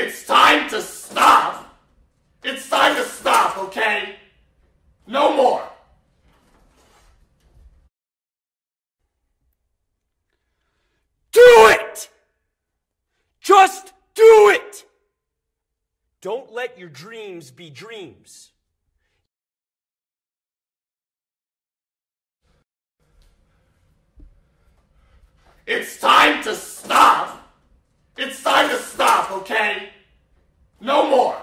It's time to stop. It's time to stop, okay? No more. Do it! Just do it! Don't let your dreams be dreams. It's time to stop. It's time to stop, okay? No more.